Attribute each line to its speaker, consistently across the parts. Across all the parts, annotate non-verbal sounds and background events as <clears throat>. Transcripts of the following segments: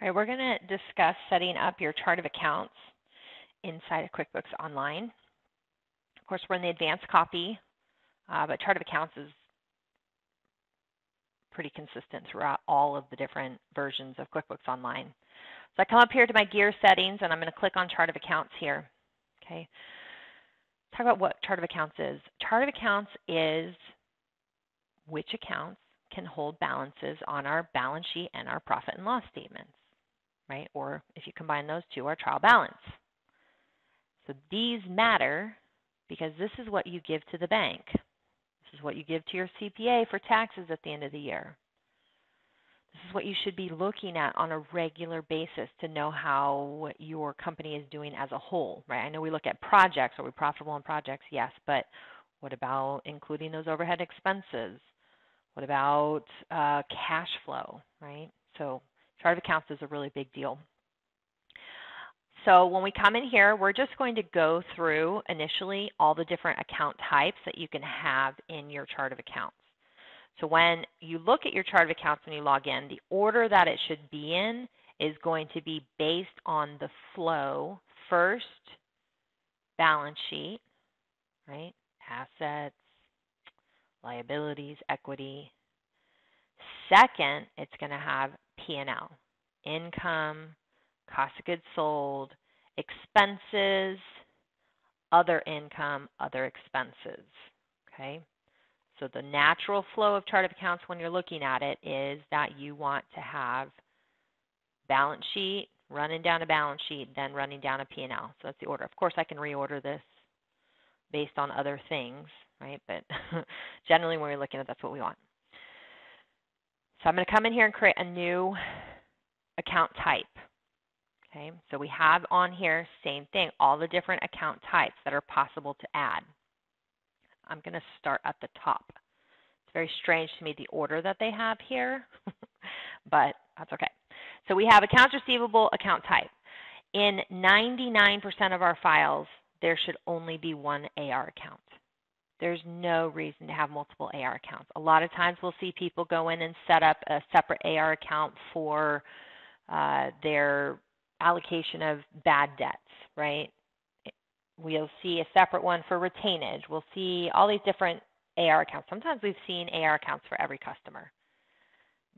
Speaker 1: All right, we're going to discuss setting up your chart of accounts inside of QuickBooks Online. Of course, we're in the advanced copy, uh, but chart of accounts is pretty consistent throughout all of the different versions of QuickBooks Online. So I come up here to my gear settings and I'm going to click on chart of accounts here. Okay. Talk about what chart of accounts is. Chart of accounts is which accounts can hold balances on our balance sheet and our profit and loss statements right? Or if you combine those two, our trial balance. So these matter because this is what you give to the bank. This is what you give to your CPA for taxes at the end of the year. This is what you should be looking at on a regular basis to know how your company is doing as a whole, right? I know we look at projects. Are we profitable in projects? Yes, but what about including those overhead expenses? What about uh, cash flow, right? So Chart of accounts is a really big deal. So when we come in here, we're just going to go through initially all the different account types that you can have in your chart of accounts. So when you look at your chart of accounts when you log in, the order that it should be in is going to be based on the flow. First, balance sheet, right? Assets, liabilities, equity. Second, it's going to have P&L, income, cost of goods sold, expenses, other income, other expenses. Okay? So the natural flow of chart of accounts when you're looking at it is that you want to have balance sheet, running down a balance sheet, then running down a P&L. So that's the order. Of course, I can reorder this based on other things, right? But <laughs> generally when we're looking at that's what we want. So I'm going to come in here and create a new account type. Okay, so we have on here, same thing, all the different account types that are possible to add. I'm going to start at the top. It's very strange to me the order that they have here, <laughs> but that's okay. So we have accounts receivable account type. In 99% of our files, there should only be one AR account there's no reason to have multiple AR accounts. A lot of times we'll see people go in and set up a separate AR account for uh, their allocation of bad debts, right? We'll see a separate one for retainage. We'll see all these different AR accounts. Sometimes we've seen AR accounts for every customer.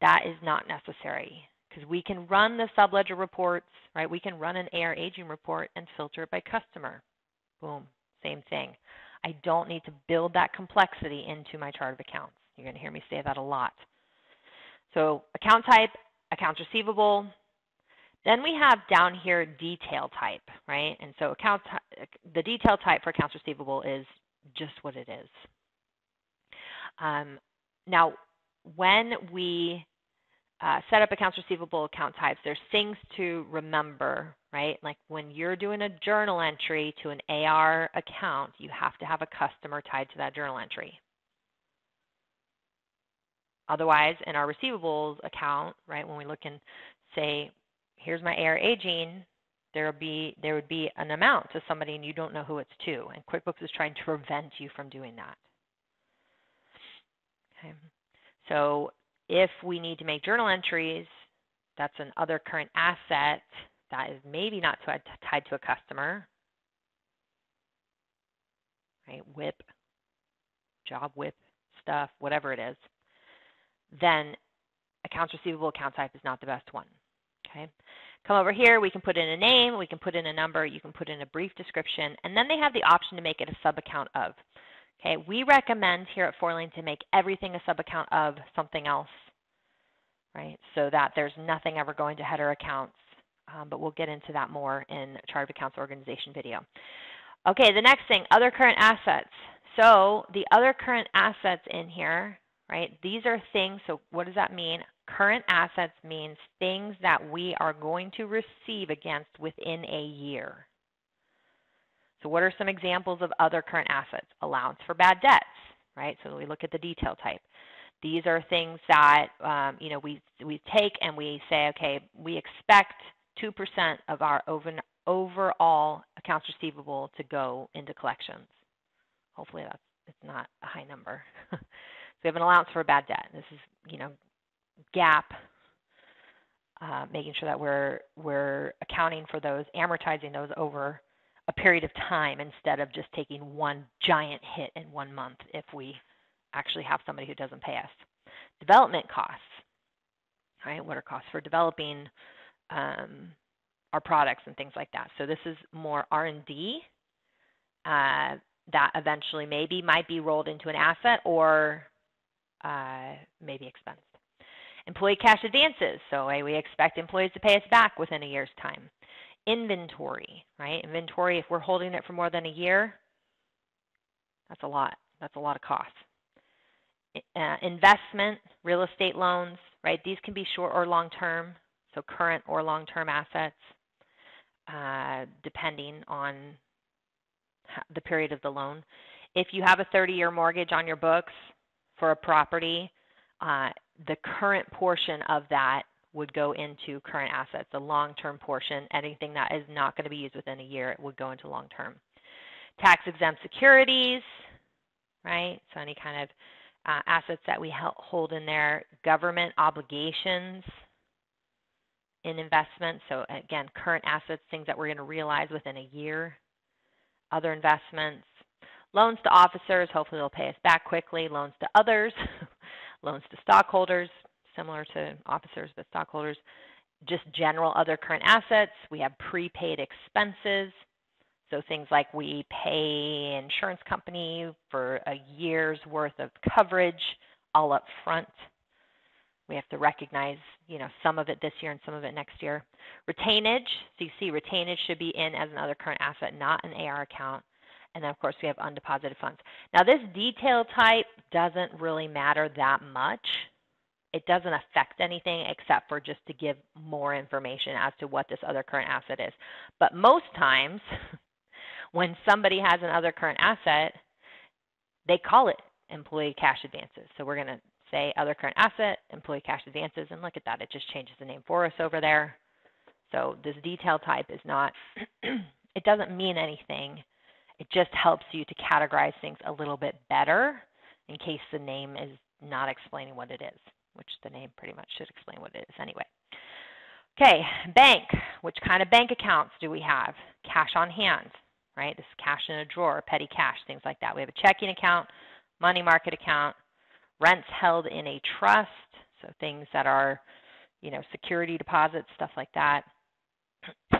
Speaker 1: That is not necessary because we can run the subledger reports, right? We can run an AR aging report and filter it by customer. Boom, same thing. I don't need to build that complexity into my chart of accounts. You're going to hear me say that a lot. So account type, accounts receivable. Then we have down here detail type, right? And so account the detail type for accounts receivable is just what it is. Um, now, when we uh, set up accounts receivable account types, there's things to remember, right? Like when you're doing a journal entry to an AR account, you have to have a customer tied to that journal entry. Otherwise, in our receivables account, right, when we look and say, here's my AR aging, there'll be there would be an amount to somebody and you don't know who it's to. And QuickBooks is trying to prevent you from doing that. Okay. So if we need to make journal entries, that's an other current asset that is maybe not tied to a customer, right? WIP, job WIP stuff, whatever it is, then accounts receivable account type is not the best one. Okay. Come over here, we can put in a name, we can put in a number, you can put in a brief description, and then they have the option to make it a sub-account of. Okay, we recommend here at Fourlane to make everything a sub-account of something else, right? So that there's nothing ever going to header accounts, um, but we'll get into that more in chart of accounts organization video. Okay, the next thing, other current assets. So the other current assets in here, right? These are things, so what does that mean? Current assets means things that we are going to receive against within a year. So what are some examples of other current assets? Allowance for bad debts, right? So we look at the detail type. These are things that um, you know we we take and we say, okay, we expect two percent of our over, overall accounts receivable to go into collections. Hopefully that's it's not a high number. <laughs> so we have an allowance for a bad debt. This is you know GAAP uh, making sure that we're we're accounting for those, amortizing those over a period of time instead of just taking one giant hit in one month if we actually have somebody who doesn't pay us. Development costs, right? What are costs for developing um, our products and things like that. So this is more R&D uh, that eventually maybe might be rolled into an asset or uh, maybe expensed. Employee cash advances. So we expect employees to pay us back within a year's time. Inventory, right? Inventory, if we're holding it for more than a year, that's a lot. That's a lot of cost. Uh, investment, real estate loans, right? These can be short or long term, so current or long term assets, uh, depending on the period of the loan. If you have a 30 year mortgage on your books for a property, uh, the current portion of that would go into current assets. The long term portion, anything that is not going to be used within a year, it would go into long term. Tax exempt securities, right? So any kind of uh, assets that we hold in there, government obligations in investments. So again, current assets, things that we're going to realize within a year, other investments, loans to officers, hopefully they'll pay us back quickly, loans to others, <laughs> loans to stockholders, similar to officers but stockholders, just general other current assets. We have prepaid expenses, so things like we pay an insurance company for a year's worth of coverage all up front. We have to recognize, you know, some of it this year and some of it next year. Retainage, so you see retainage should be in as another current asset, not an AR account. And then of course we have undeposited funds. Now this detail type doesn't really matter that much. It doesn't affect anything except for just to give more information as to what this other current asset is. But most times <laughs> when somebody has an other current asset, they call it employee cash advances. So we're going to say other current asset, employee cash advances, and look at that. It just changes the name for us over there. So this detail type is not, <clears throat> it doesn't mean anything. It just helps you to categorize things a little bit better in case the name is not explaining what it is, which the name pretty much should explain what it is anyway. Okay, bank. Which kind of bank accounts do we have? Cash on hand, right? This is cash in a drawer, petty cash, things like that. We have a checking account, money market account, rents held in a trust, so things that are, you know, security deposits, stuff like that. <clears throat>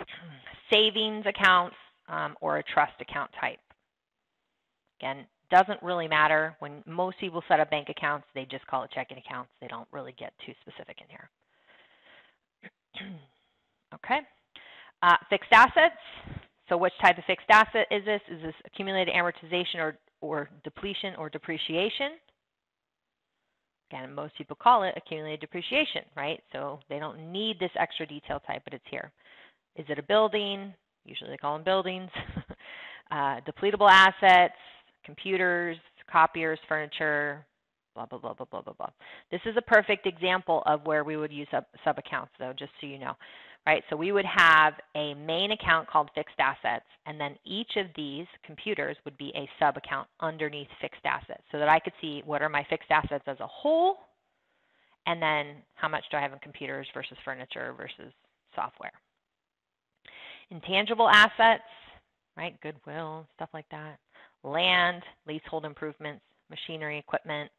Speaker 1: Savings accounts um, or a trust account type. Again, doesn't really matter. When most people set up bank accounts, they just call it checking accounts. They don't really get too specific in here. <clears throat> okay. Uh, fixed assets. So which type of fixed asset is this? Is this accumulated amortization or, or depletion or depreciation? Again, most people call it accumulated depreciation, right? So they don't need this extra detail type, but it's here. Is it a building? Usually they call them buildings. <laughs> uh, depletable assets, computers, copiers, furniture, blah, blah, blah, blah, blah, blah, blah. This is a perfect example of where we would use sub, sub accounts, though, just so you know right? So we would have a main account called fixed assets, and then each of these computers would be a sub account underneath fixed assets so that I could see what are my fixed assets as a whole, and then how much do I have in computers versus furniture versus software. Intangible assets, right? Goodwill, stuff like that. Land, leasehold improvements, machinery, equipment,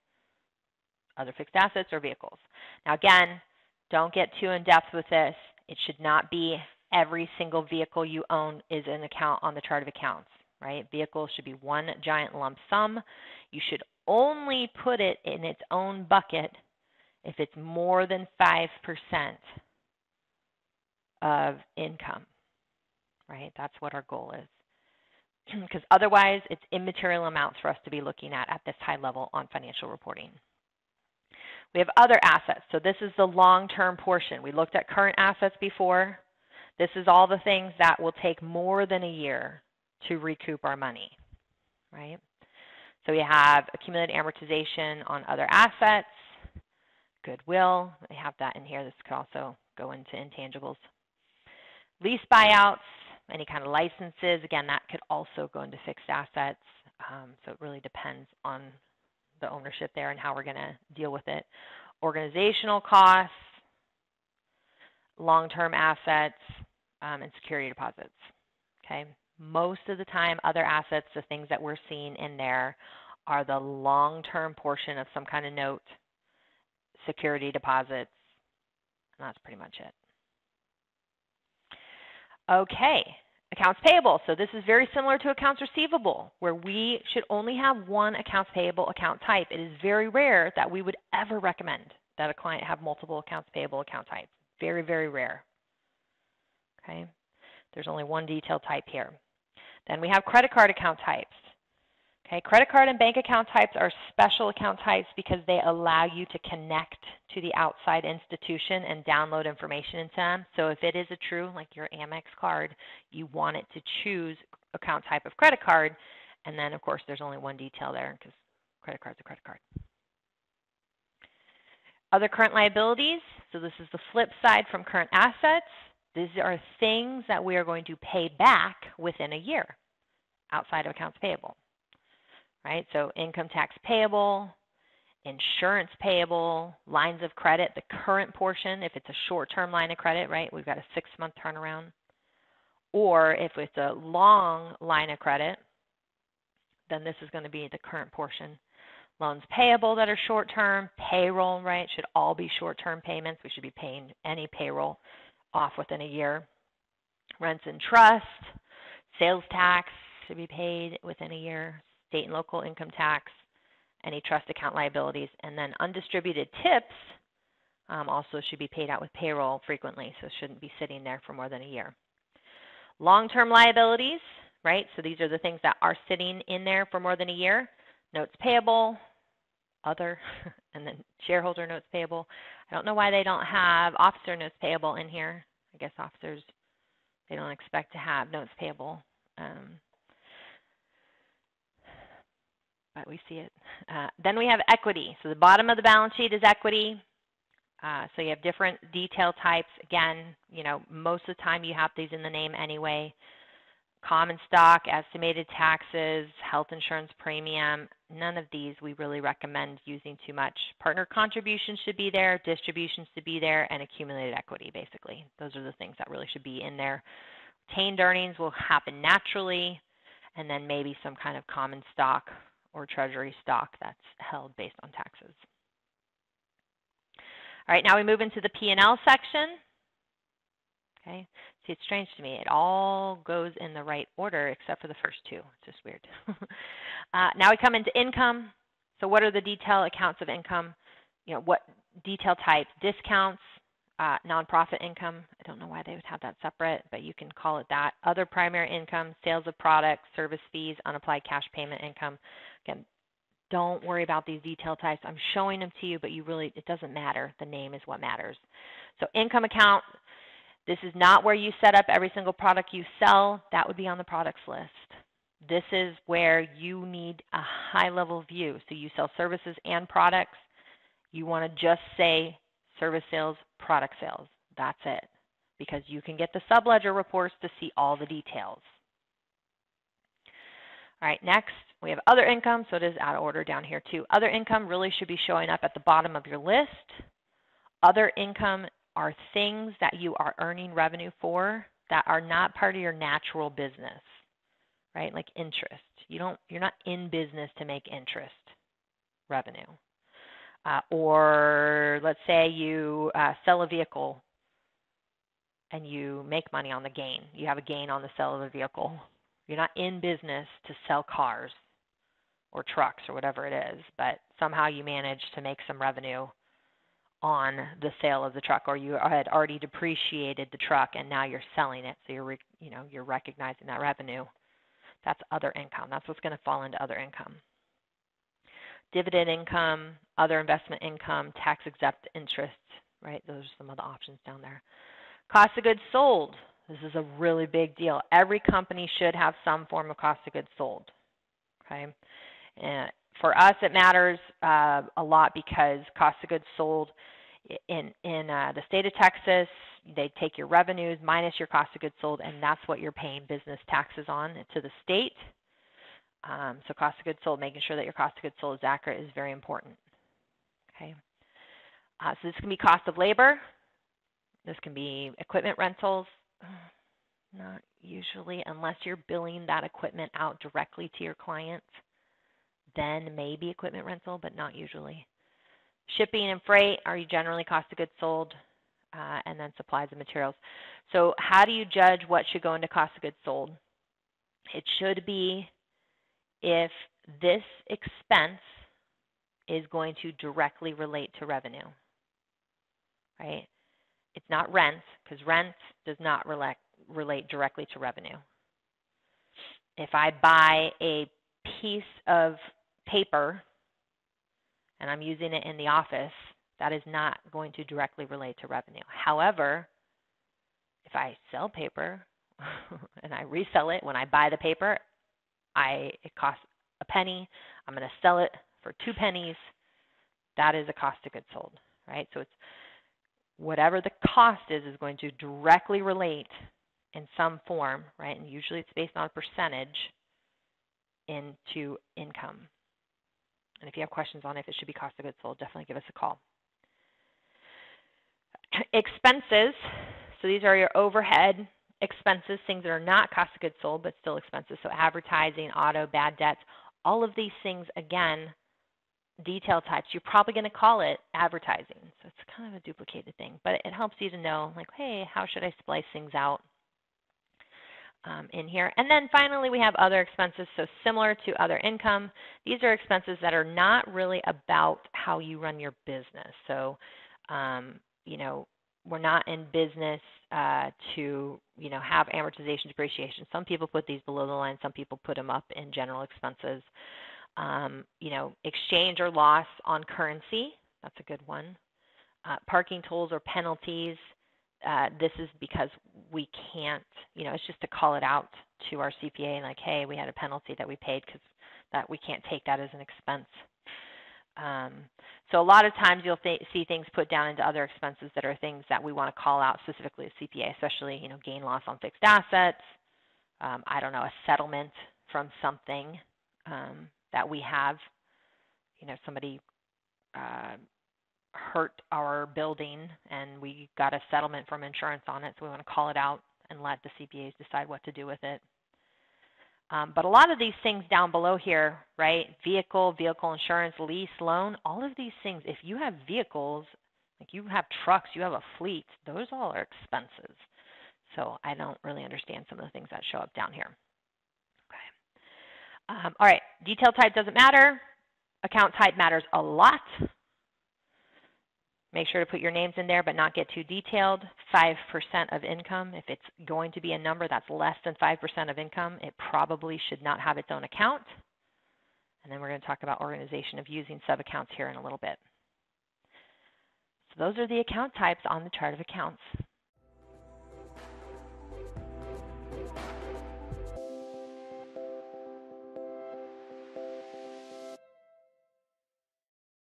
Speaker 1: other fixed assets or vehicles. Now again, don't get too in depth with this. It should not be every single vehicle you own is an account on the chart of accounts, right? Vehicles should be one giant lump sum. You should only put it in its own bucket if it's more than 5% of income, right? That's what our goal is. <clears throat> Because otherwise, it's immaterial amounts for us to be looking at at this high level on financial reporting. We have other assets. So this is the long-term portion. We looked at current assets before. This is all the things that will take more than a year to recoup our money, right? So we have accumulated amortization on other assets, goodwill. We have that in here. This could also go into intangibles. Lease buyouts, any kind of licenses. Again, that could also go into fixed assets. Um, so it really depends on the ownership there and how we're going to deal with it. Organizational costs, long-term assets, um, and security deposits. Okay, most of the time, other assets, the things that we're seeing in there, are the long-term portion of some kind of note, security deposits, and that's pretty much it. Okay, accounts payable. So this is very similar to accounts receivable, where we should only have one accounts payable account type. It is very rare that we would ever recommend that a client have multiple accounts payable account types. Very, very rare. Okay, there's only one detail type here. Then we have credit card account types. Okay, credit card and bank account types are special account types because they allow you to connect to the outside institution and download information into them. So if it is a true, like your Amex card, you want it to choose account type of credit card. And then, of course, there's only one detail there because credit card's a credit card. Other current liabilities. So this is the flip side from current assets. These are things that we are going to pay back within a year outside of accounts payable right? So income tax payable, insurance payable, lines of credit, the current portion, if it's a short-term line of credit, right, we've got a six-month turnaround. Or if it's a long line of credit, then this is going to be the current portion. Loans payable that are short-term, payroll, right, should all be short-term payments. We should be paying any payroll off within a year. Rents and trust, sales tax should be paid within a year state and local income tax, any trust account liabilities, and then undistributed tips um, also should be paid out with payroll frequently, so it shouldn't be sitting there for more than a year. Long-term liabilities, right? So these are the things that are sitting in there for more than a year. Notes payable, other, <laughs> and then shareholder notes payable. I don't know why they don't have officer notes payable in here. I guess officers, they don't expect to have notes payable. Um, but we see it. Uh, then we have equity. So the bottom of the balance sheet is equity. Uh, so you have different detail types. Again, you know, most of the time you have these in the name anyway. Common stock, estimated taxes, health insurance premium. None of these we really recommend using too much. Partner contributions should be there, distributions should be there, and accumulated equity, basically. Those are the things that really should be in there. Retained earnings will happen naturally, and then maybe some kind of common stock or treasury stock that's held based on taxes. All right, now we move into the P&L section. Okay, see, it's strange to me. It all goes in the right order except for the first two. It's just weird. <laughs> uh, now we come into income. So what are the detail accounts of income? You know, what detail types? Discounts, uh, nonprofit income. I don't know why they would have that separate, but you can call it that. Other primary income, sales of products, service fees, unapplied cash payment income. Again, don't worry about these detail types. I'm showing them to you, but you really, it doesn't matter. The name is what matters. So income account, this is not where you set up every single product you sell. That would be on the products list. This is where you need a high level view. So you sell services and products. You want to just say service sales, product sales. That's it. Because you can get the subledger reports to see all the details. All right, next we have other income, so it is out of order down here too. Other income really should be showing up at the bottom of your list. Other income are things that you are earning revenue for that are not part of your natural business, right? Like interest. You don't, you're not in business to make interest revenue. Uh, or let's say you uh, sell a vehicle and you make money on the gain. You have a gain on the sale of the vehicle. You're not in business to sell cars or trucks or whatever it is, but somehow you manage to make some revenue on the sale of the truck or you had already depreciated the truck and now you're selling it so you're you know you're recognizing that revenue. That's other income. That's what's going to fall into other income. Dividend income other investment income tax exempt interest right? Those are some of the options down there. Cost of goods sold. This is a really big deal. Every company should have some form of cost of goods sold okay and for us, it matters uh, a lot because cost of goods sold in in uh, the state of Texas, they take your revenues minus your cost of goods sold, and that's what you're paying business taxes on to the state. Um, so cost of goods sold, making sure that your cost of goods sold is accurate is very important. Okay. Uh, so this can be cost of labor, this can be equipment rentals. Not usually, unless you're billing that equipment out directly to your client, then maybe equipment rental, but not usually. Shipping and freight are you generally cost of goods sold, uh, and then supplies and materials. So how do you judge what should go into cost of goods sold? It should be if this expense is going to directly relate to revenue, right? It's not rent, because rent does not relate, relate directly to revenue. If I buy a piece of paper and I'm using it in the office, that is not going to directly relate to revenue. However, if I sell paper <laughs> and I resell it when I buy the paper, I it costs a penny. I'm going to sell it for two pennies. That is a cost of goods sold, right? So it's whatever the cost is is going to directly relate in some form, right? And usually it's based on a percentage into income. And if you have questions on if it should be cost of goods sold, definitely give us a call. <clears throat> Expenses. So these are your overhead expenses, things that are not cost of goods sold but still expenses. So advertising, auto, bad debts, all of these things, again, detail types, you're probably going to call it advertising. So it's kind of a duplicated thing, but it helps you to know, like, hey, how should I splice things out um, in here? And then finally, we have other expenses. So similar to other income, these are expenses that are not really about how you run your business. So, um, you know, we're not in business uh, to you know have amortization depreciation. Some people put these below the line. Some people put them up in general expenses. Um, you know, exchange or loss on currency. That's a good one. Uh, parking tolls or penalties. Uh, this is because we can't, you know, it's just to call it out to our CPA and like, hey, we had a penalty that we paid because that we can't take that as an expense. Um, so a lot of times you'll th see things put down into other expenses that are things that we want to call out specifically as CPA, especially you know gain loss on fixed assets. Um, I don't know a settlement from something um, that we have. You know somebody uh, hurt our building and we got a settlement from insurance on it, so we want to call it out and let the CPAs decide what to do with it. Um, but a lot of these things down below here, right? Vehicle, vehicle insurance, lease, loan, all of these things, if you have vehicles, like you have trucks, you have a fleet, those all are expenses. So I don't really understand some of the things that show up down here. Okay. Um, all right, detail type doesn't matter. Account type matters a lot. Make sure to put your names in there, but not get too detailed. 5% of income, if it's going to be a number that's less than 5% of income, it probably should not have its own account. And then we're going to talk about organization of using sub-accounts here in a little bit. So those are the account types on the chart of accounts.